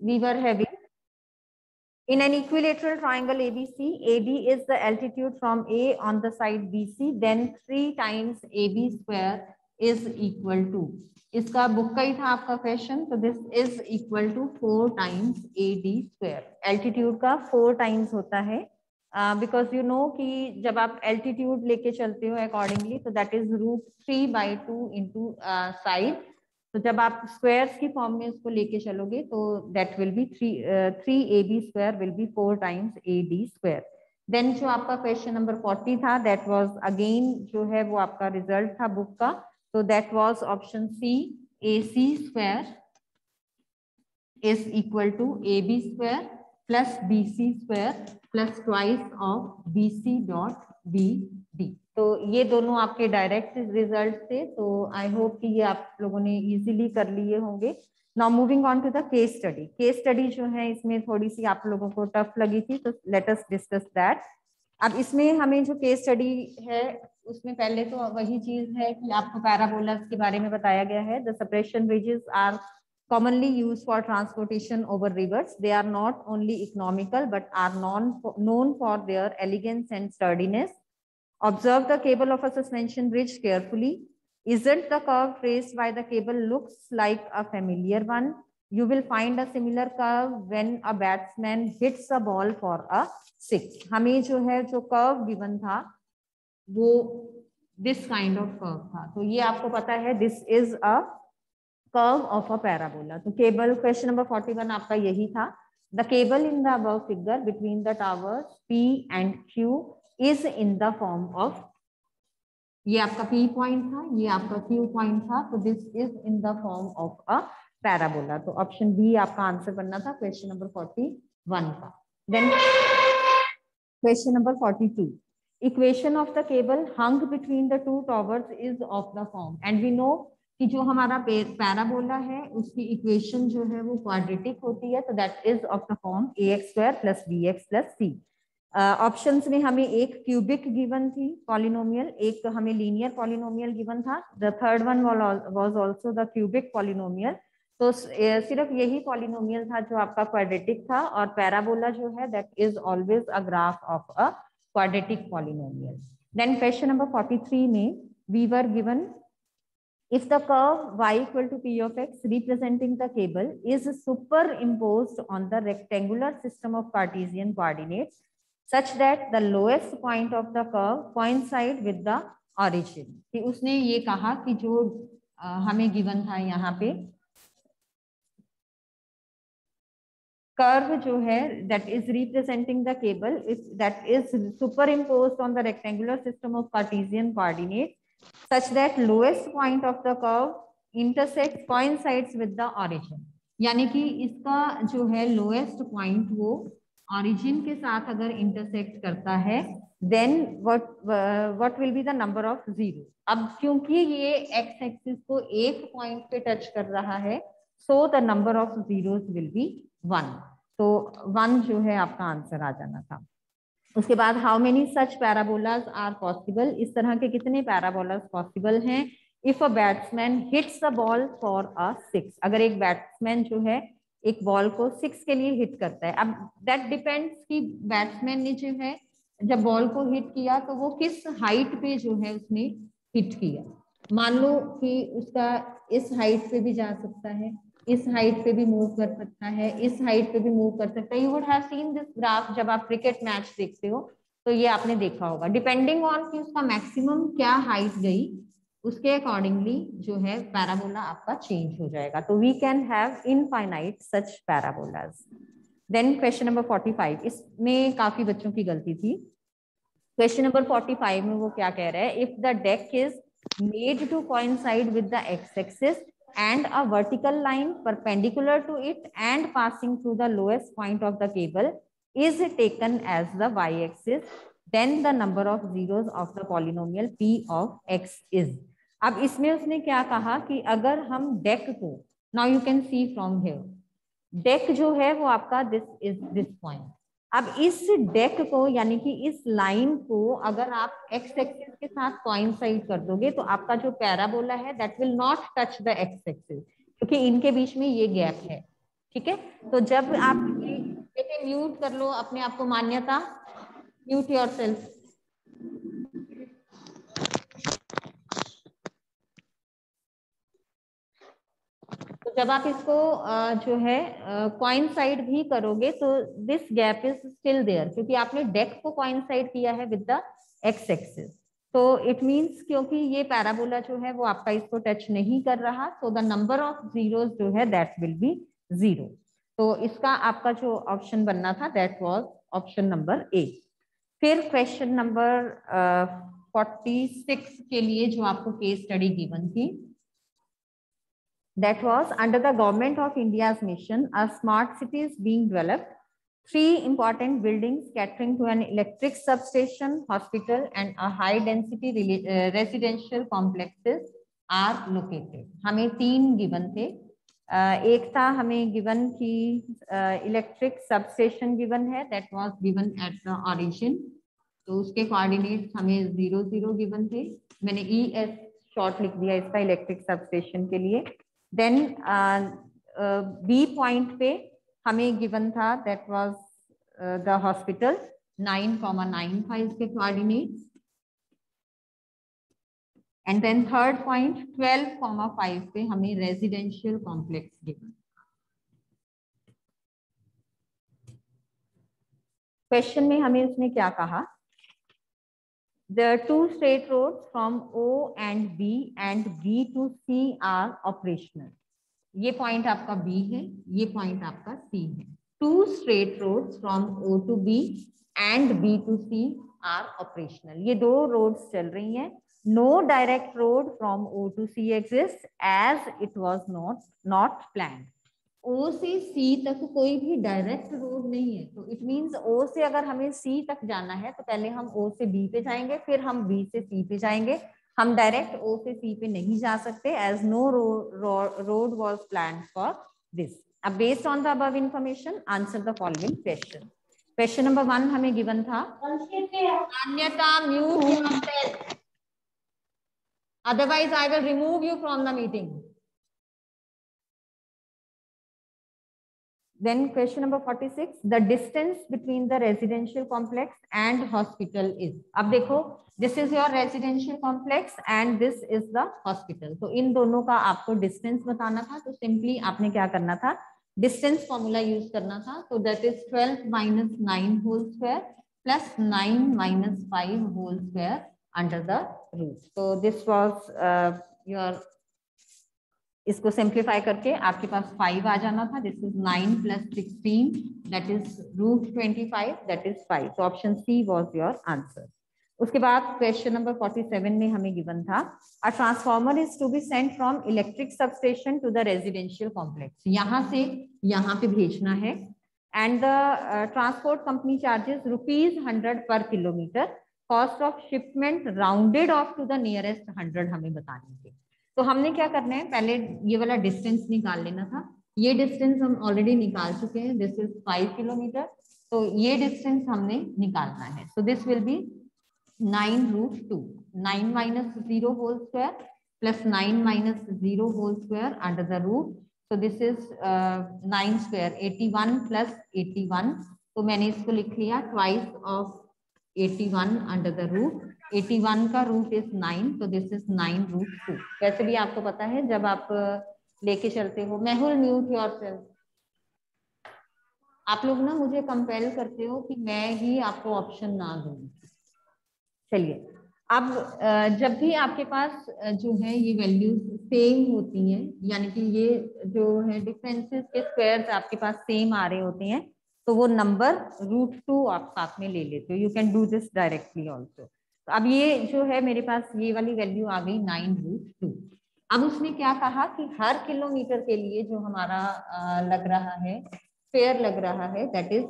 we were having in an equilateral triangle ABC, AD is the altitude from A on the side BC, then 3 times AB square is equal to. इसका book का ही था आपका question तो this is equal to four times A D square altitude का four times होता है because you know कि जब आप एल्टीट्यूड लेके चलते हो अकॉर्डिंगली तो that is root three by two into side तो जब आप स्क्वायर्स की फॉर्म में उसको लेके चलोगे तो that will be three three A B square will be four times A D square then जो आपका क्वेश्चन नंबर फोर्टी था दैट वाज अगेन जो है वो आपका रिज़ल्ट था बुक का. तो that was option C A C square is equal to A B square plus B C square plus twice of B C dot B तो ये दोनों आपके डायरेक्ट रिज़ल्ट थे तो आई होप कि ये आप लोगों ने इजीली कर लिए होंगे now moving on to the case study case study जो है इसमें थोड़ी सी आप लोगों को टफ लगी थी तो लेटस डिस्कस दैट अब इसमें हमें जो केस स्टडी है उसमें पहले तो वही चीज़ है कि आपको पैराबोलस के बारे में बताया गया है the suspension bridges are commonly used for transportation over rivers. They are not only economical but are non, known for their elegance and sturdiness. Observe the cable of a suspension bridge carefully. Isn't the curve traced by the cable looks like a familiar one? You will find a similar curve when a batsman hits a ball for a six. हमें जो है जो curve given था वो this kind of curve था तो ये आपको पता है this is a curve of a parabola. तो cable question number 41 आपका यही था. The cable in the above figure between the towers P and Q is in the form of ये आपका पी पॉइंट था, ये आपका क्यू पॉइंट था तो this is in the form of a parabola तो ऑप्शन बी आपका answer बनना था क्वेश्चन नंबर फोर्टी वन का. Then question number forty two equation of the cable hung between the two towers is of the form and we know कि जो हमारा parabola है, उसकी इक्वेशन जो है वो क्वाड्रेटिक होती है तो that is of the form A X square plus B X plus C options uh, में हमें एक क्यूबिक गिवन थी पॉलिनोमियल एक हमें लीनियर पॉलिनोमियल गिवन था the third one was also the cubic polynomial तो सिर्फ़ यही पॉलिनोमियल था जो आपका क्वाड्रेटिक था और पैराबोला जो है that is always a graph of a quadratic polynomial then question number 43 में we were given if the curve y equal to p of x representing the cable is superimposed on the rectangular system of Cartesian coordinates such that the lowest point of the curve coincide with the origin कि उसने ये कहा कि जो हमें given था यहाँ पे curve जो है that is representing the cable is that is superimposed on the rectangular system of Cartesian coordinates such that lowest point of the curve intersects coincides with the origin यानी कि इसका जो है lowest point वो origin के साथ अगर intersect करता है then what what will be the number of zero अब क्योंकि ये एक्स एक्सिस को एक पॉइंट पे टच कर रहा है so the number of zeros will be one तो वन जो है आपका आंसर आ जाना था। उसके बाद how many such parabolas are possible इस तरह के कितने पैराबोलाज पॉसिबल हैं? If a batsman hits a ball for a six अगर एक बैट्समैन जो है एक बॉल को सिक्स के लिए हिट करता है। अब दैट डिपेंड्स कि बैट्समैन ने जो है, जब बॉल को हिट किया तो वो किस हाइट पे जो है उसने हिट किया। मान लो कि उसका इस हाइट पे भी जा सकता है, इस हाइट पे भी मूव कर सकता है, इस हाइट पे भी मूव कर सकता है। You would have seen this graph जब आप क्रिकेट मैच देखते हो तो ये आपने देखा होगा। डिपेंडिंग ऑन कि उसका मैक्सिमम क्या हाइट गई उसके अकॉर्डिंगली जो है पैराबोला आपका चेंज हो जाएगा। तो we can have infinite such parabolas then question number forty five इसमें काफ़ी बच्चों की गलती थी। क्वेश्चन नंबर फोर्टी फाइव में वो क्या कह रहे हैं? If the deck is made to coincide with the X axis and a vertical line perpendicular to it and passing through the lowest point of the cable is taken as the Y axis then the number of zeros of the polynomial p of x is अब इसमें उसने क्या कहा कि अगर हम deck को now you can see from here deck जो है वो आपका दिस इज़ दिस पॉइंट अब इस डेक को, यानी कि इस लाइन को अगर आप एक्स एक्सिस के साथ कॉइंसाइड कर दोगे तो आपका जो पैराबोला है that will not touch the X axis क्योंकि इनके बीच में ये गैप है, ठीक है? तो जब आप म्यूट कर लो अपने आप को मान्यता म्यूट योर सेल्फ तो जब आप इसको जो है कॉइन साइड भी करोगे तो this gap is still there क्योंकि आपने डेक को कॉइन साइड किया है विद द एक्स एक्सिस तो इट मींस क्योंकि ये पैराबोला जो है, वो आपका इसको टच नहीं कर रहा so the number of zeros जो है दैट विल बी ज़ीरो तो इसका आपका जो ऑप्शन बनना था that was option number A फिर क्वेश्चन नंबर फोर्टी सिक्स के लिए जो आपको केस स्टडी गिवन थी that was under the government of India's mission, a smart city is being developed. Three important buildings catering to an electric substation, hospital, and a high density uh, residential complexes are located. हमें तीन given थे. Uh, एक था हमें given की uh, electric substation given है that was given at the origin. तो उसके coordinates हमें zero zero given थे. मैंने E S short लिख दिया इसका electric substation के लिए. देन बी पॉइंट पे हमें गिवन था that was the hospital nine comma nine था इसके coordinates and then third point twelve comma five पे हमें रेजिडेंशियल कॉम्प्लेक्स गिवन क्वेश्चन में हमें उसने क्या कहा? The two straight roads from O and B and B to C are operational. ये पॉइंट आपका B है, ये पॉइंट आपका C है. Two straight roads from O to B and B to C are operational ये दो roads चल रही हैं. No direct road from O to C exist as it was not not planned O से C तक कोई भी डायरेक्ट रोड नहीं है। तो इट मींस ओ से अगर हमें सी तक जाना है तो पहले हम ओ से बी पे जाएँगे, फिर हम बी से सी पे जाएँगे। हम डायरेक्ट ओ से सी पे नहीं जा सकते as no road was plan for this अब based on the above information answer the following question question number one हमें गिवन था, Manyata mute otherwise I will remove you from the meeting Then question number 46, the distance between the residential complex and hospital is. अब देखो, this is your residential complex and this is the hospital. तो इन दोनों का आपको distance बताना था, तो simply आपने क्या करना था, distance formula use करना था, so that is 12 minus 9 whole square plus 9 minus 5 whole square under the root. So this was uh, your इसको सिंप्लीफाई करके आपके पास फाइव आ जाना था। This is nine plus sixteen that is root twenty five that is five option C was your answer उसके बाद question number forty seven में हमें गिवन था। A transformer is to be sent from electric substation to the residential complex यहाँ से यहाँ पे भेजना है। And the transport company charges rupees hundred per kilometer cost of shipment rounded off to the nearest hundred हमें बताने थे तो हमने क्या करना है? पहले ये वाला डिस्टेंस निकाल लेना था। ये डिस्टेंस हम ऑलरेडी निकाल चुके हैं। दिस इज़ फाइव किलोमीटर तो ये डिस्टेंस हमने निकालना है। So this will be nine root two nine minus zero whole square plus nine minus zero whole square under the root so this is uh, 9 square. 81 plus 81 तो मैंने इसको लिख लिया twice of 81 under the root. 81 का root is nine तो this is nine root two वैसे भी आपको पता है, जब आप लेके चलते हो मेहुल म्यूट योर सेल्फ आप लोग ना मुझे कंपेल करते हो कि मैं ही आपको ऑप्शन ना दू। चलिए, अब जब भी आपके पास जो है ये वैल्यूज़ सेम होती हैं, यानी कि ये जो है डिफरेंसेस के स्क्वायर्स आपके पास सेम आ रहे होते हैं तो वो नंबर रूट टू आप साथ में ले लेते हो। You can do this directly also अब ये जो है, मेरे पास ये वाली वैल्यू आ गई नाइन रूट टू अब उसने क्या कहा कि हर किलोमीटर के लिए जो हमारा लग रहा है फेयर लग रहा है that is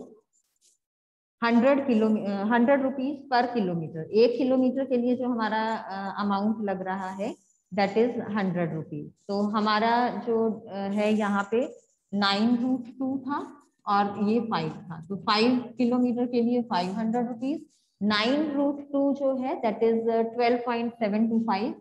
hundred kilo hundred rupees per kilometer एक किलोमीटर के लिए जो हमारा अमाउंट लग रहा है दैट इज़ हंड्रेड रुपीज़ तो हमारा जो है यहाँ पे नाइन रूट टू था और ये फाइव था. तो फाइव किलोमीटर के लिए five hundred rupees nine root two जो है that is twelve point seven two five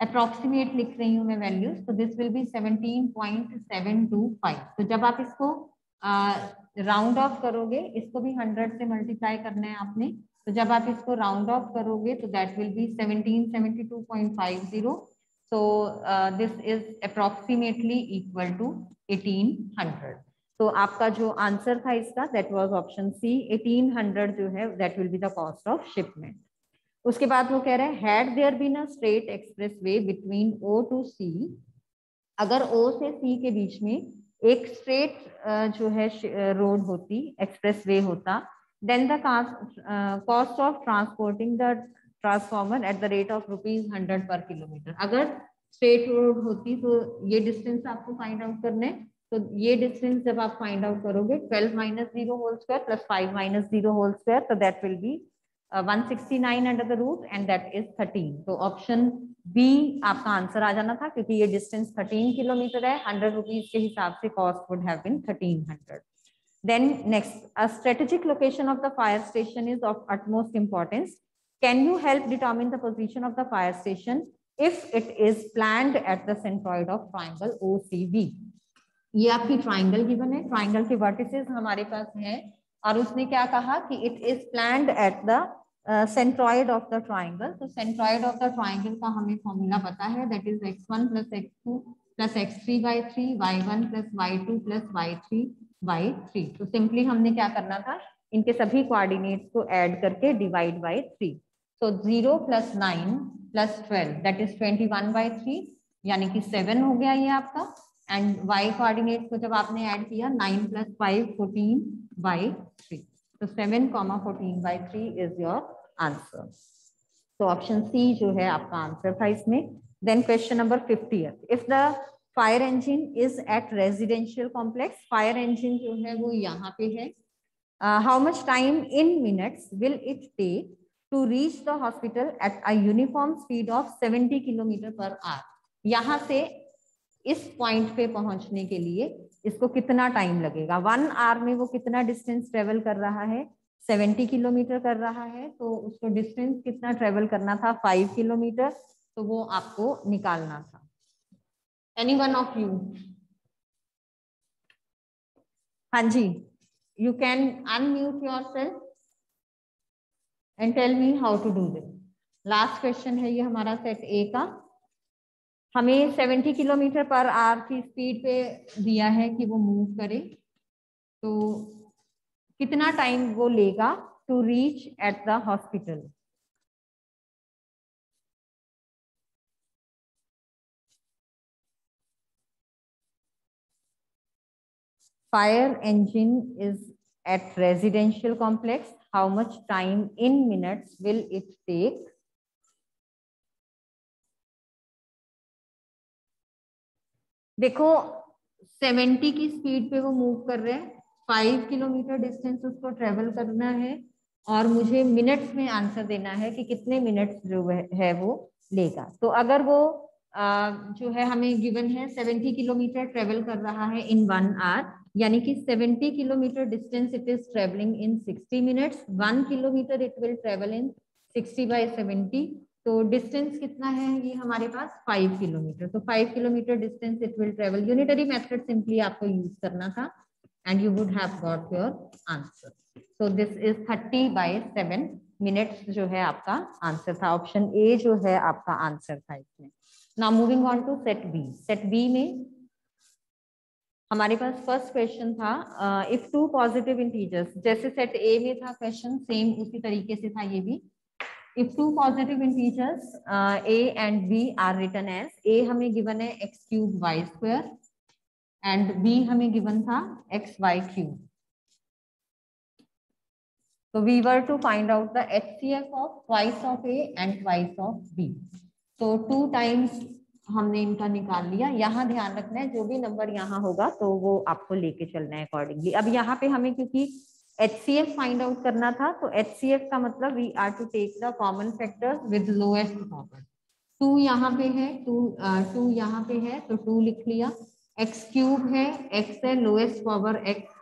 approximate लिख रही हूँ मैं वैल्यूज़ तो दिस विल बी 17.725 तो जब आप इसको राउंड uh, ऑफ़ करोगे इसको भी 100 से मल्टीप्लाई करना है आपने तो जब आप इसको राउंड ऑफ़ करोगे तो that will be 1772.50 so uh, this is approximately equal to 1800 तो आपका जो आंसर था इसका दैट वाज ऑप्शन सी 1800 जो है that will be the cost of shipment उसके बाद वो कह रहे हैं had there been a straight expressway between O to C अगर ओ से सी के बीच में एक स्ट्रेट जो है रोड होती एक्सप्रेस वे होता then the cost of transporting the transformer at the rate of rupees hundred per kilometre अगर स्ट्रेट रोड होती तो ये डिस्टेंस आपको फाइंड आउट करने तो ये डिस्टेंस जब आप फाइंड आउट करोगे 12 minus zero whole square plus five minus zero whole square तो that will be 169 under the root and that is 13 तो ऑप्शन बी आपका आंसर आ जाना था क्योंकि ये डिस्टेंस 13 किलोमीटर है हंड्रेड रुपीज़ के हिसाब से cost would have been 1300 then next a strategic location of the fire station is of utmost importance can you help determine the position of the fire station if it is planned at the centroid of triangle OCB ये आपकी triangle given है। Triangle के vertices हमारे पास हैं। और उसने क्या कहा कि it is planned at the centroid of the triangle तो सेंट्रॉइड ऑफ़ द ट्राइंगल का हमें फॉर्मूला पता है। That is x one plus x two plus x three by three y one plus y two plus y three by three तो simply हमने क्या करना था? इनके सभी कोऑर्डिनेट्स को ऐड करके divide by three so zero plus nine plus twelve that is twenty one by three यानी कि सेवन हो गया ये आपका। एंड वाई कोऑर्डिनेट को जब आपने ऐड किया nine plus five fourteen by three तो seven comma fourteen by three is your answer तो ऑप्शन सी जो है आपका आंसर था इसमें then question number fifty if the fire engine is at residential complex fire engine जो है वो यहाँ पे है. How much time in minutes will it take to reach the hospital at a uniform speed of 70 kilometre per hour यहाँ से इस point पे पहुँचने के लिए इसको कितना टाइम लगेगा? वन आवर में वो कितना डिस्टेंस ट्रेवल कर रहा है? सेवेंटी किलोमीटर कर रहा है तो उसको डिस्टेंस कितना ट्रेवल करना था? फाइव किलोमीटर तो वो आपको निकालना था। एनी वन ऑफ़ यू हाँ जी you can unmute yourself and tell me how to do this last question है ये हमारा सेट ए का। हमें 70 किलोमीटर पर आर की स्पीड पे दिया है कि वो मूव करे। तो कितना टाइम वो लेगा to reach at the hospital fire engine is at residential complex how much time in minutes will it take देखो 70 की स्पीड पे वो मूव कर रहे हैं। फाइव किलोमीटर डिस्टेंस उसको ट्रेवल करना है और मुझे मिनट्स में आंसर देना है कि कितने मिनट्स जो है वो लेगा। तो अगर वो आ, जो है हमें गिवन है 70 किलोमीटर ट्रेवल कर रहा है इन वन आवर यानी कि 70 kilometre distance it is travelling in 60 minutes one kilometre it will travel in 60 by 70 तो डिस्टेंस कितना है ये हमारे पास? फाइव किलोमीटर तो five kilometre distance it will travel unitary method simply आपको यूज़ करना था and you would have got your answer so this is thirty by seven minutes जो है आपका आंसर था. ऑप्शन ए जो है आपका आंसर था इसमें. Now moving on to set B set B में हमारे पास फ़र्स्ट क्वेश्चन था इफ़ टू पॉजिटिव इंटीजर्स जैसे सेट ए में था क्वेश्चन सेम उसी तरीके से था ये भी. If two positive integers uh, a and b are written as a हमें given है x cube y square and b हमें given था x y cube so we were to find out the HCF of twice of a and twice of b so two times हमने इनका निकाल लिया यहाँ ध्यान रखना है जो भी नंबर यहाँ होगा तो वो आपको लेके चलना है अकॉर्डिंगली अब यहाँ पे हमें क्योंकि एच फाइंड आउट करना था तो एच का मतलब we are to take the common factor with lowest power to यहाँ पे है टू टू यहाँ पे है तो टू लिख लिया। एक्स क्यूब है एक्स है lowest power x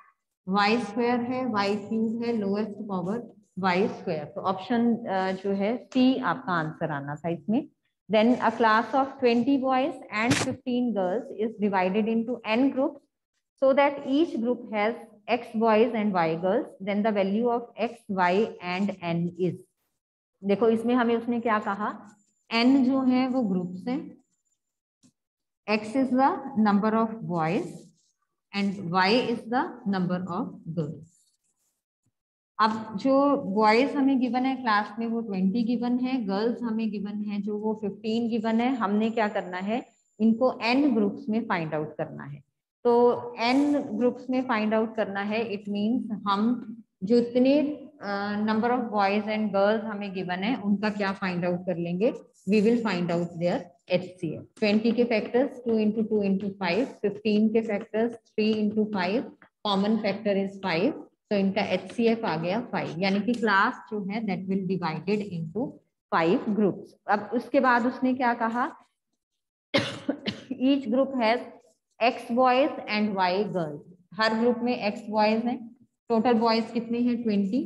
y square है वाई क्यूब है लोएस्ट पावर वाई स्क्वायर तो ऑप्शन जो है सी आपका आंसर आना था इसमें Then a class of 20 boys and 15 girls is divided into n groups, so that each group has x boys and y girls. Then the value of x, y and n is. देखो इसमें हमें उसने क्या कहा n जो है वो groups है x is the number of boys and y is the number of girls. अब जो बॉयज़ हमें गिवन है क्लास में वो ट्वेंटी गिवन है गर्ल्स हमें गिवन है जो वो फिफ्टीन गिवन है हमने क्या करना है इनको एन ग्रुप्स में फाइंड आउट करना है तो एन ग्रुप्स में फाइंड आउट करना है इट मींस हम जो इतने number of boys and girls हमें गिवन है, उनका क्या फाइंड आउट कर लेंगे? We will find out their H C F twenty के factors two into two into five fifteen के factors three into five common factor is five तो इनका एच सी एफ़ आ गया फाइव यानी कि क्लास जो है that will divided into five groups अब उसके बाद उसने क्या कहा? Each group has x boys and y girls her group में एक्स बॉयज़ हैं। टोटल बॉयज़ कितने हैं? ट्वेंटी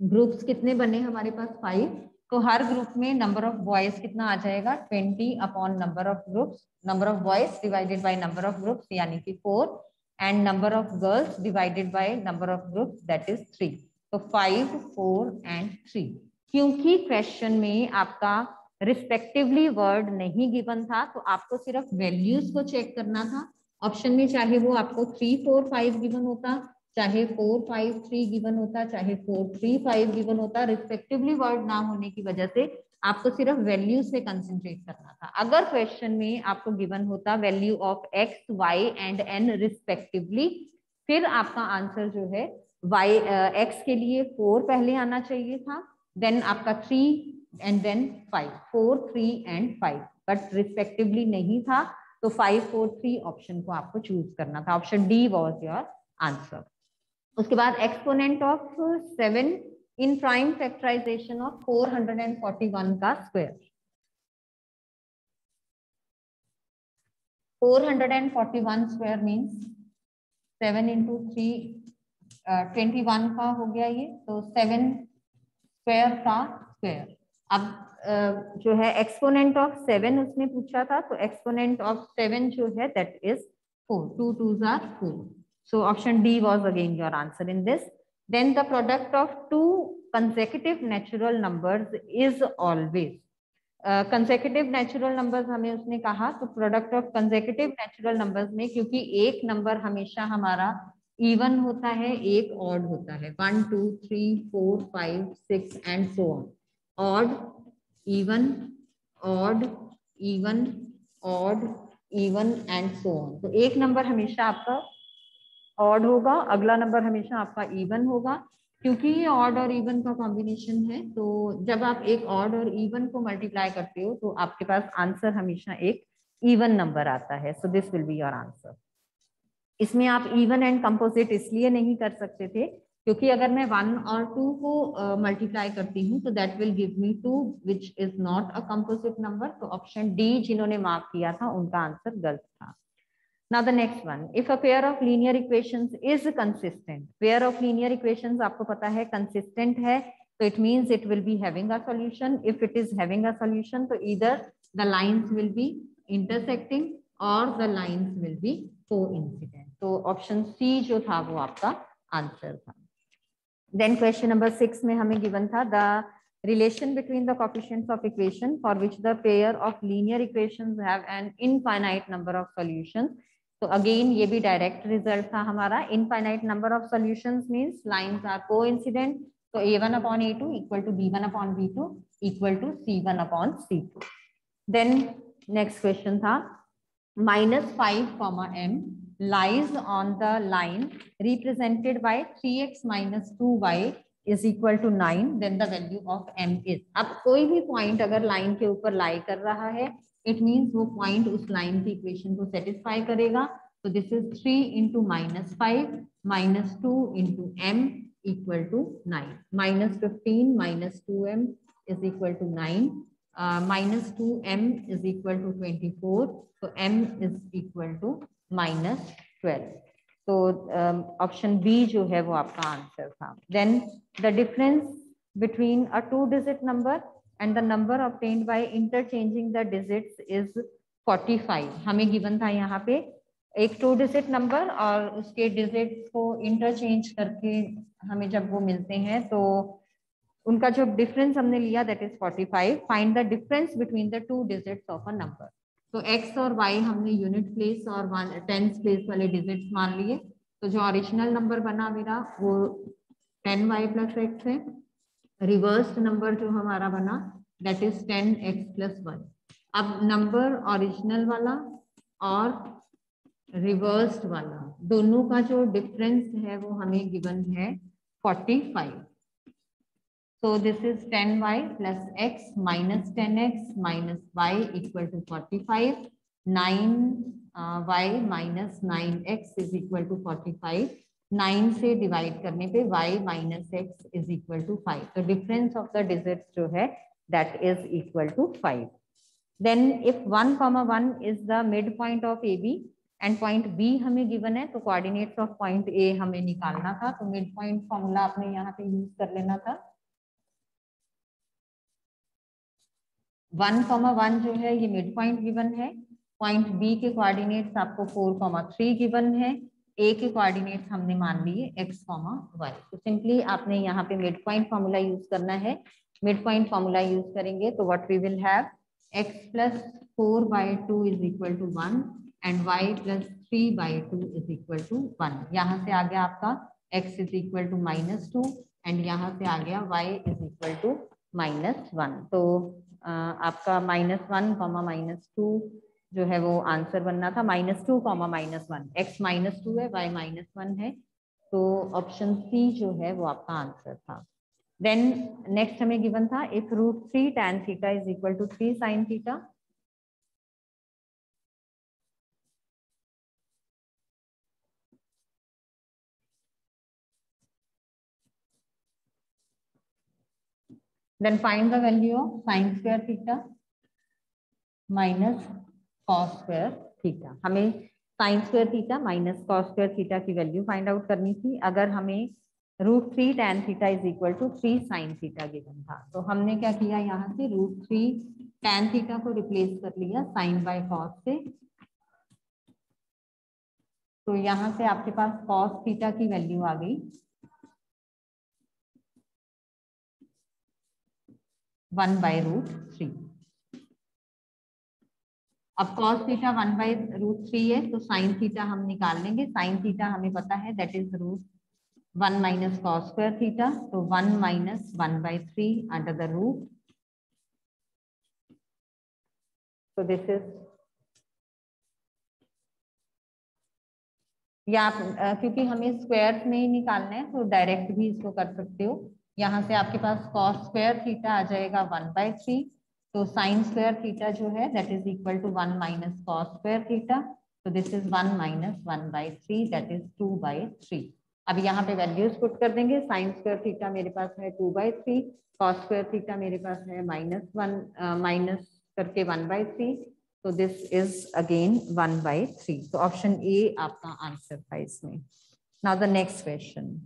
ग्रुप्स कितने बने हमारे पास? फाइव तो हर ग्रुप में नंबर ऑफ़ बॉयज़ कितना आ जाएगा? Twenty upon number of groups number of boys divided by number of groups यानी कि four and number of girls divided by number of groups that is three. So five, four and three. क्योंकि question में आपका respectively word नहीं given था तो आपको सिर्फ़ वैल्यूज़ को चेक करना था। ऑप्शन में चाहे वो आपको थ्री फोर फाइव गिवन होता, चाहे फोर फाइव थ्री गिवन होता, चाहे फोर थ्री फाइव गिवन होता रिस्पेक्टिवली वर्ड ना होने की वजह से आपको सिर्फ़ वैल्यू से कंसेंट्रेट करना था। अगर क्वेश्चन में आपको गिवन होता value of x y and n respectively फिर आपका आंसर जो है वाई एक्स के लिए फोर पहले आना चाहिए था देन आपका three and then five four three and five but respectively नहीं था तो फाइव फोर थ्री ऑप्शन को आपको चूज़ करना था option D was your answer उसके बाद exponent of seven in prime factorization of 441 का square. 441 square means 7 into 3 uh, 21 का हो गया ये तो 7 square का square. अब जो है एक्सपोनेंट ऑफ़ सेवन उसने पूछा था तो एक्सपोनेंट ऑफ़ सेवन जो है that is four two two are four so option D was again your answer in this then the product of two consecutive natural number is always consecutive natural number हमें उसने कहा तो product of consecutive natural number में, क्योंकि एक number हमेशा हमारा even होता है, एक ऑड होता है. One two three four five six and so on odd even odd even odd even and so on तो एक नंबर हमेशा आपका ऑड होगा, अगला नंबर हमेशा आपका इवन होगा, क्योंकि ये ऑड और इवन का कॉम्बिनेशन है तो जब आप एक ऑड और इवन को मल्टीप्लाई करते हो तो आपके पास आंसर हमेशा एक इवन नंबर आता है so this will be your answer इसमें आप इवन एंड कंपोजिट इसलिए नहीं कर सकते थे क्योंकि अगर मैं वन और टू को मल्टीप्लाई uh, करती हूँ तो that will give me two which is not a composite number तो ऑप्शन डी जिन्होंने मार्क किया था उनका आंसर गलत था Now the next one, if a pair of linear equations is consistent, pair of linear equations आपको पता है consistent है, so it means it will be having a solution. If it is having a solution, so either the lines will be intersecting or the lines will be coincident. So option C जो था वो आपका answer था. Then question number six में हमें given था the relation between the coefficients of equation for which the pair of linear equations have an infinite number of solutions तो again ये भी डायरेक्ट रिज़ल्ट था हमारा infinite number of solutions means lines are coincident तो a one upon a two equal to b one upon b two equal to c one upon c two then next lies on the line represented by 3x minus 2y is equal to 9 then the value of m is. अब कोई भी point अगर line के ऊपर लाई कर रहा है it means वो पॉइंट उस लाइन की इक्वेशन को सेटिस्फाई करेगा। तो this is three into minus five minus two into m equal to nine minus fifteen minus two m is equal to nine minus two m is equal to twenty four तो m is equal to minus twelve तो option B जो है वो आपका answer था. Then the difference between a two digit number and the number obtained by interchanging the digits is 45 हमें given था यहाँ पे एक टू डिजिट नंबर और उसके डिजिट्स को इंटरचेंज करके हमें जब वो मिलते हैं तो उनका जो डिफरेंस हमने लिया that is 45 find the difference between the two digits of a number तो x और y हमने यूनिट प्लेस और टेंस प्लेस वाले डिजिट्स मान लिए। तो जो ओरिजिनल नंबर बना मेरा, वो टेन वाई प्लस एक्स है। रिवर्स नंबर जो हमारा बना that is ten x plus one अब नंबर ओरिजिनल वाला और रिवर्स्ड वाला, दोनों का जो डिफरेंस है वो हमें गिवन है 45 so this is 10y plus x minus 10x minus y equal to 45 9 uh, y minus 9x is equal to 45 9 से डिवाइड करने पे y minus x is equal to 5 तो डिफरेंस ऑफ़ द डिजिट्स जो है that is equal to 5 then if 1 comma 1 is the midpoint of AB and point B हमें given है तो coordinates of point A हमें निकालना था तो मिड पॉइंट फॉर्मूला आपने यहाँ पे यूज़ कर लेना था वन कॉमा वन जो है, ये मिड पॉइंट गिवन है. पॉइंट बी के कोऑर्डिनेट्स आपको फोर कॉमा थ्री गिवन है. ए के कोऑर्डिनेट्स हमने मान लिए एक्स कॉमा वाई तो सिंपली आपने यहाँ पे मिड पॉइंट फॉर्मूला यूज़ करना है. मिड पॉइंट फॉर्मूला यूज़ करेंगे तो what we will have x plus four by two is equal to one and y plus three by two is equal to one यहाँ से आ गया आपका x is equal to minus two and यहाँ से आ गया y is equal to minus one तो आपका minus one comma minus two जो है वो आंसर बनना था। Minus two comma minus one x minus two है वाई माइनस वन है। तो ऑप्शन सी जो है वो आपका आंसर था। देन नेक्स्ट हमें गिवन था if root three tan theta is equal to three sine theta Then find the value of sine square theta minus cos square theta. हमें sine square theta minus cos square theta की value find out करनी थी। अगर हमें root three tan theta is equal to three sine theta given था। तो हमने क्या किया यहाँ से? रूट थ्री टेन थीटा को रिप्लेस कर लिया साइन बाय कॉस से। तो यहाँ से आपके पास कॉस थीटा की वैल्यू आ गई। One by root three. अब cos theta one by root three है तो साइन थीटा हम निकाल लेंगे। साइन थीटा हमें पता है that is root one minus cos square theta तो one minus one by three under the root so this is, या आप क्योंकि हमें स्क्वायर में ही निकालना है तो डायरेक्ट भी इसको कर सकते हो। यहाँ से आपके पास कॉस स्क्वायर थीटा आ जाएगा वन बाई थ्री तो साइन स्क्वायर थीटा जो है that is equal to one minus cos square theta तो this is one minus one by three that is two by three अब यहाँ पे वैल्यूज़ पुट कर देंगे. साइन स्क्वायर थीटा मेरे पास है two by three cos square theta मेरे पास है माइनस वन माइनस करके वन बाई थ्री तो this is again one by three तो ऑप्शन ए आपका आंसर था इसमें. Now the next question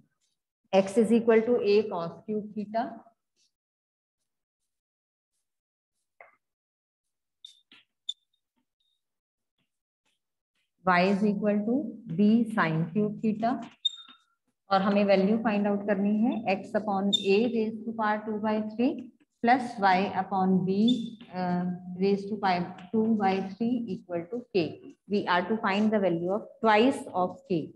x is equal to a cos cube theta. Y is equal to b sin cube theta. और हमें value find out करनी है. X upon a raise to power two by three plus y upon b raise to power two by three equal to k we are to find the value of twice of k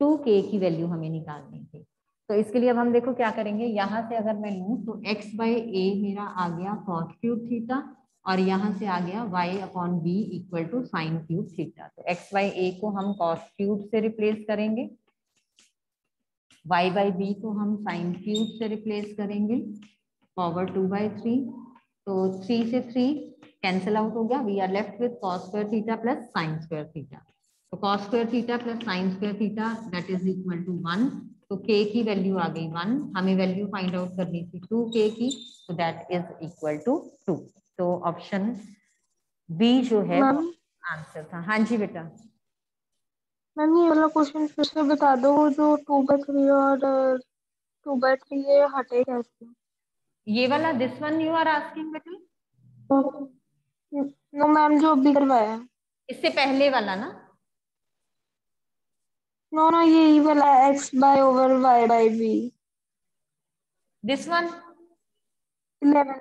two k की value हमें निकालनी थी. तो इसके लिए अब हम देखो क्या करेंगे। यहाँ से अगर मैं लू तो x बाई ए मेरा आ गया कॉस क्यूब थीटा और यहाँ से आ गया y upon b equal to sine cube theta तो x बाई ए को हम कॉस क्यूब से रिप्लेस करेंगे। y बाई बी को हम साइन क्यूब से रिप्लेस करेंगे। पावर टू बाई थ्री तो थ्री से थ्री कैंसिल आउट हो गया। We are left with cos square theta plus sine square theta तो cos square theta plus sine square theta that is equal to one तो k की value आ गई one हमें वैल्यू फाइंड आउट करनी थी टू के की तो that is equal to two तो ऑप्शन बी जो है आंसर था। हाँ जी बेटा। मैम ये वाला क्वेश्चन फिर से बता दो जो टू बाई थ्री और टू बाई थ्री ये हटे कैसे? ये वाला this one you are asking बेटा? नो मैम जो अभी करवाया इससे पहले वाला ना? नो नो ये वाला x by over y by b this one eleven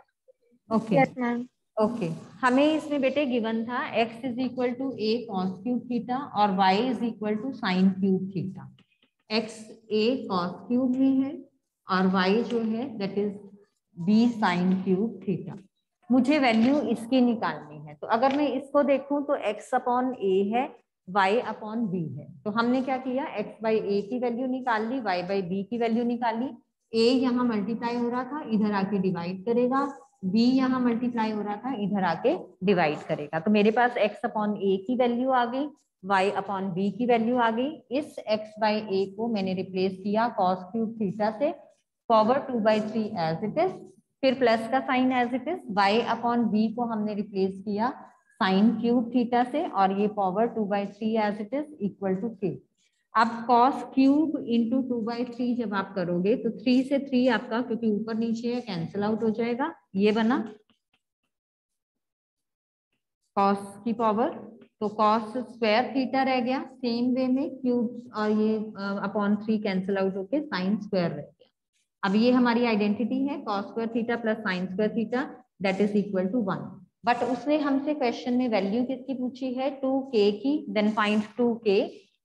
okay yes ma'am okay हमें इसमें बेटे गिवन था x is equal to a cos cube theta और y is equal to sine cube theta x a cos cube में है और y जो है that is b sine cube theta मुझे वैल्यू इसकी निकालनी है। तो अगर मैं इसको देखूँ तो x अपॉन a है y अपॉन b है। तो हमने क्या किया? x बाई ए की वैल्यू निकाल ली y बाई बी की वैल्यू निकाली। a यहाँ मल्टीप्लाई हो रहा था, इधर आके डिवाइड करेगा। b यहाँ मल्टीप्लाई हो रहा था, इधर आके डिवाइड करेगा। तो मेरे पास x अपॉन ए की वैल्यू आ गई, y अपॉन बी की वैल्यू आ गई। इस x बाई ए को मैंने रिप्लेस किया कॉस क्यूब थीटा से। Power two by three as it is फिर प्लस का sine as it is y upon b को हमने रिप्लेस किया। साइन क्यूब थीटा से और ये power two by three as it is equal to three अब cos cube into two by three जब आप करोगे तो थ्री से थ्री आपका, क्योंकि ऊपर नीचे है कैंसिल आउट हो जाएगा। ये बना। कॉस की पावर तो कॉस स्क्वायर थीटा रह गया। सेम वे में क्यूब और ये अपॉन थ्री कैंसिल आउट होके साइन स्क्वायर रह गया। अब ये हमारी आइडेंटिटी है cos square theta plus sine square theta that is equal to one but उसने हमसे क्वेश्चन में वैल्यू किसकी पूछी है? टू के की देन फाइंड टू के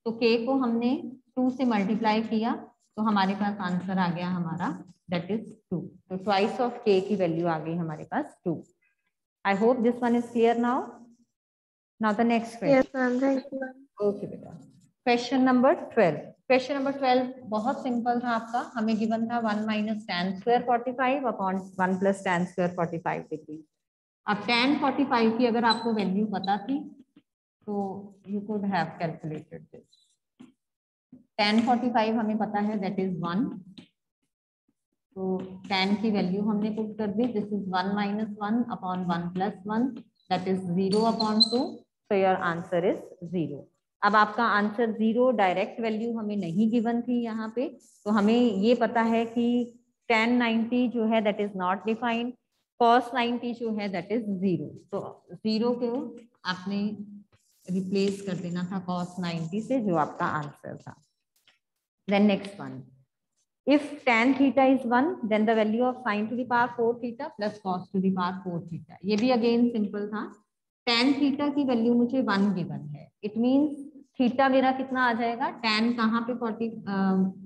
तो के को हमने टू से मल्टीप्लाई किया तो हमारे पास आंसर आ गया हमारा दैट इज़ टू तो ट्वाइस ऑफ़ के की वैल्यू आ गई हमारे पास two I hope this one is clear now now the next question okay बेटा. Question number twelve question number twelve बहुत सिंपल था आपका. हमें गिवन था one minus tan square forty five upon one plus tan square forty five degree अब tan forty five की अगर आपको वैल्यू पता थी तो you could have calculated this tan forty five हमें पता है दैट इज़ वन तो टेन की वैल्यू हमने पुट कर दी this is one minus one upon one plus one that is zero upon two so your answer is zero अब आपका answer zero direct value हमें नहीं गिवन थी यहाँ पे तो हमें ये पता है कि टेन नाइनटी जो है that is not defined cos ninety जो है दैट इज़ ज़ीरो तो ज़ीरो को आपने रिप्लेस कर देना था कॉस नाइनटी से, जो आपका आंसर था. Then next one theta is 1 then the value of sin to the power 4 theta plus cos to the power 4 theta. ये भी अगेन सिंपल था. Tan थीटा की वैल्यू मुझे 1 गिवन है. इट मींस थीटा मेरा कितना आ जाएगा? Tan कहाँ पे 40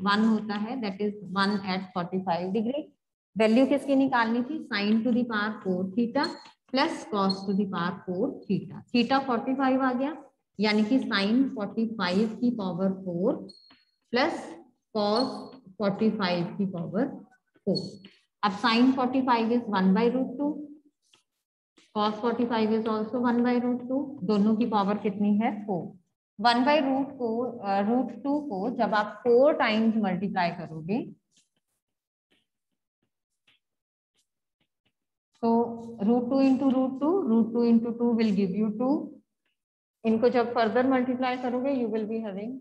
वन होता है? That is 1 at 45 degree value किसकी निकालनी थी? Sine to the power 4 theta plus cos to the power 4 theta. Theta 45 आ गया, यानी कि sin 45 की पावर 4 प्लस cos 45 की पावर 4 अब sin 45 is one by root two cos 45 is also one by root two दोनों की पावर कितनी है? 4 1 बाई रूट को रूट टू को जब आप फोर टाइम्स मल्टीप्लाई करोगे तो root two into root two root two into two will give you two इनको जब फर्दर मल्टीप्लाई करोगे यू विल बी हैविंग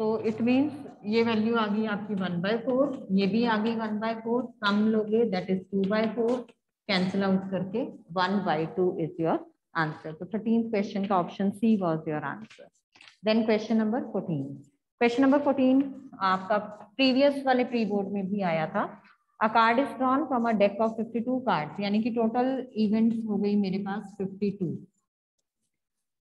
तो इट मीन्स ये वैल्यू आ गई आपकी वन बाय फोर ये भी आ गई वन बाय फोर सम लोगे that is two by four cancel out करके one by two is your answer तो थर्टीन क्वेश्चन का option C was your answer then question number fourteen question number fourteen आपका previous वाले pre board में भी आया था. A card is drawn from a deck of 52 cards यानी कि टोटल इवेंट्स हो गई मेरे पास 52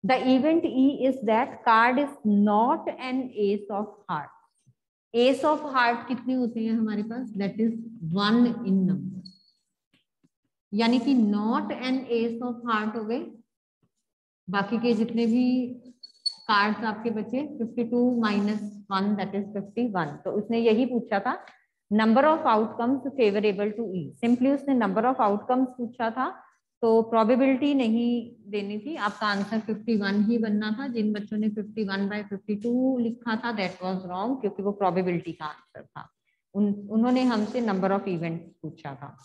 the event e is that card is not an ace of heart ace of heart कितने होते हैं हमारे पास? That is one in number. यानी कि not an ace of heart हो गए बाकी के जितने भी कार्ड्स आपके बचे 52 माइनस वन दैट इज़ 51 तो उसने यही पूछा था number of outcomes favourable to E simply उसने नंबर ऑफ़ आउटकम्स पूछा था तो प्रोबेबिलिटी नहीं देनी थी। आपका आंसर 51 ही बनना था। जिन बच्चों ने 51 वन बाई फिफ्टी लिखा था दैट वाज रॉन्ग क्योंकि वो प्रोबेबिलिटी का आंसर था। उन, उन्होंने हमसे नंबर ऑफ़ इवेंट पूछा था।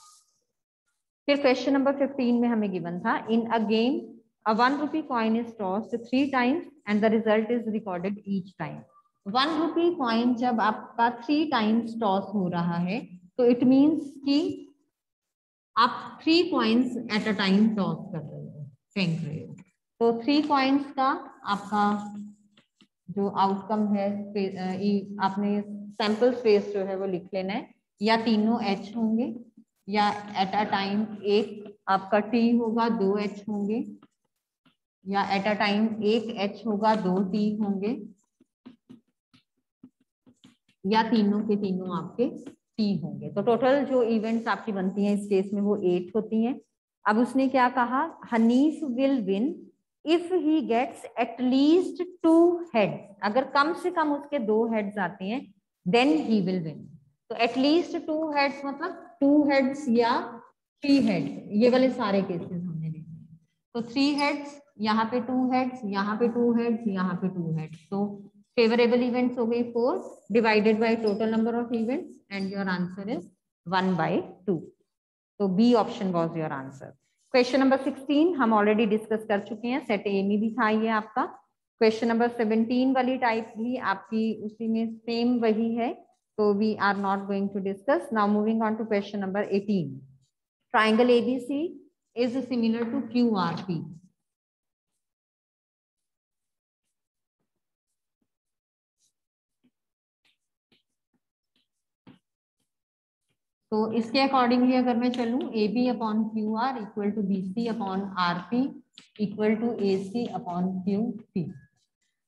फिर क्वेश्चन नंबर 15 में हमें गिवन था। In a game a one rupee coin is tossed three times and the result is recorded each time one rupee coin जब आपका थ्री टाइम्स टॉस हो रहा है तो इट मीन्स कि आप three coins at a time toss कर रहे हो, फेंक रहे हो। तो थ्री कॉइन्स का आपका जो आउटकम है आपने सैंपल स्पेस जो है वो लिख लेना है। या तीनों एच होंगे, या एट अ टाइम एक आपका टी होगा, दो एच होंगे, या एट अ टाइम एक एच होगा, दो टी होंगे। या तीनों के तीनों आपके टी होंगे। तो टोटल जो इवेंट्स आपकी बनती हैं इस केस में वो एट होती हैं। अब उसने क्या कहा? Hanif will win if he gets at least two heads अगर कम से कम उसके दो हेड्स आते हैं देन ही विल विन तो एटलीस्ट टू हेड्स मतलब टू हेड्स या थ्री हेड्स ये वाले सारे केसेस हमने देखे तो थ्री हेड्स यहाँ पे टू हेड्स यहाँ पे टू हेड्स यहाँ पे टू हेड्स तो फेवरेबल इवेंट्स हो गई four divided by total number of events and your answer is one by two तो B option was your answer question number sixteen हम ऑलरेडी डिस्कस कर चुके हैं। सेट ए में भी था ये आपका। क्वेश्चन नंबर सेवनटीन वाली टाइप भी आपकी उसी में सेम वही है। तो we are not going to discuss now moving on to question number eighteen triangle ABC is similar to Q R P तो इसके अकॉर्डिंगली अगर मैं चलूँ A B upon Q R equal to B C upon R P equal to A C upon Q P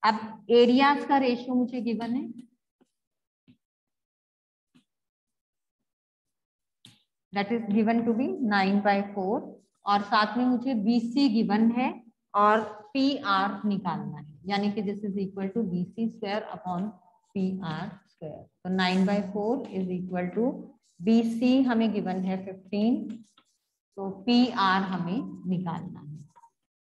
अब areas का ratio मुझे given है। That is given to be nine by four और साथ में मुझे बी सी गिवन है और पी आर निकालना है। यानी कि this is equal to B C square upon P R square तो nine by four is equal to B C हमें गिवन है फिफ्टीन तो पी आर हमें निकालना है।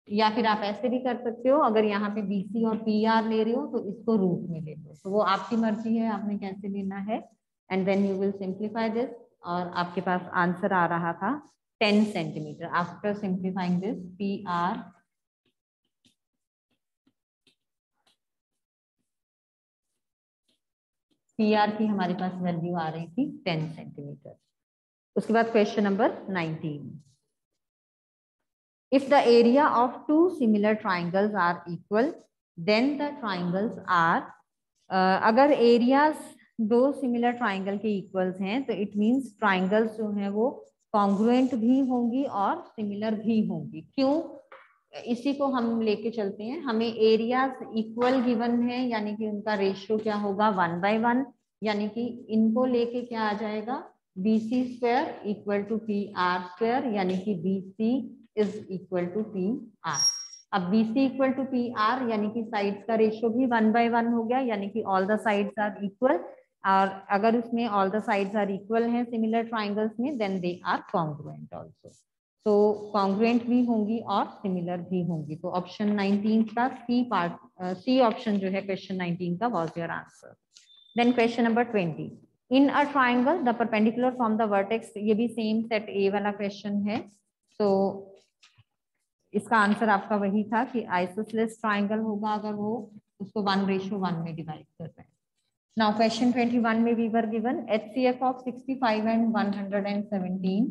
या फिर आप ऐसे भी कर सकते हो, अगर यहाँ पे बी सी और पी आर ले रहे हो तो इसको रूट में ले लो। तो वो आपकी मर्ज़ी है, आपने कैसे लेना है। And then you will simplify this और आपके पास आंसर आ रहा था ten centimetre after simplifying this P R P R की हमारे पास वैल्यू आ रही थी टेन सेंटीमीटर उसके बाद question number nineteen if the area of two similar triangles are equal then the triangles are अगर एरियाज़ दो सिमिलर ट्राइंगल के equals हैं तो इट मींस ट्राइंगल्स जो हैं वो कॉन्ग्रुएंट भी होंगी और सिमिलर भी होंगी. क्यों? इसी को हम लेके चलते हैं। हमें एरियाज़ इक्वल गिवन है, यानी कि उनका रेशियो क्या होगा? वन बाय वन यानी कि इनको लेके क्या आ जाएगा? B C square equal to P R square यानी कि B C is equal to P R अब B C equal to P R यानी कि साइड्स का रेशियो भी वन बाय वन हो गया, यानी कि all the sides are equal और अगर उसमें all the sides are equal हैं सिमिलर ट्राइंगल्स में then they are congruent also तो कॉन्ग्रुएंट भी होंगी और सिमिलर भी होंगी। तो ऑप्शन 19 का सी पार्ट सी ऑप्शन जो है क्वेश्चन 19 का was your answer then question number 20 in a triangle the perpendicular from the vertex ये भी सेम सेट ए वाला क्वेश्चन है। तो इसका आंसर आपका वही था कि आइसोसलेस ट्राइंगल होगा अगर वो, उसको वन रेशियो वन में डिवाइड कर रहे हैं। नाउ क्वेश्चन 21 में we were given HCF of 65 and 117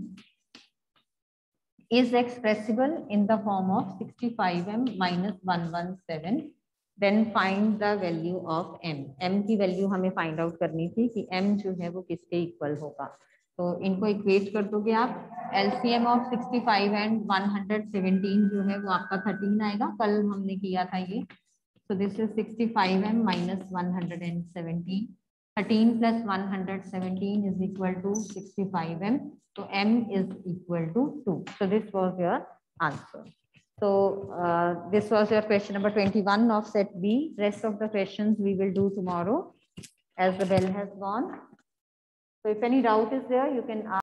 is expressible in the form of 65m minus 117 then find the value of m. M की वैल्यू हमें फाइंड आउट करनी थी कि m जो है वो किसके इक्वल होगा। तो इनको इक्वेट कर दोगे आप। एलसीएम ऑफ़ 65 एंड 117 जो है वो आपका 13 आएगा। कल हमने किया था ये। So this is 65m minus 117 13 plus 117 is equal to 65m. So m is equal to 2. So this was your answer. So uh, this was your question number 21 of set B. Rest of the questions we will do tomorrow as the bell has gone. So if any doubt is there, you can ask.